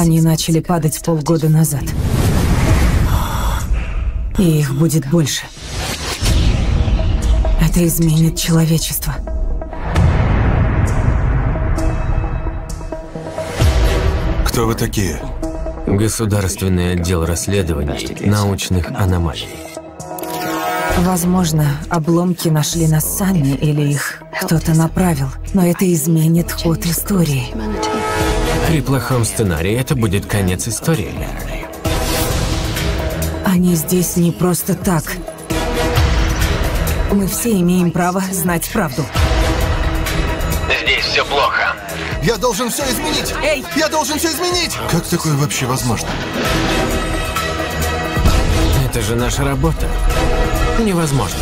Они начали падать полгода назад. И их будет больше. Это изменит человечество. Кто вы такие? Государственный отдел расследований научных аномалий. Возможно, обломки нашли нас сами или их кто-то направил, но это изменит ход истории. При плохом сценарии это будет конец истории. Они здесь не просто так. Мы все имеем право знать правду. Здесь все плохо. Я должен все изменить! Эй! Я должен все изменить! Как такое вообще возможно? Это же наша работа. Невозможно.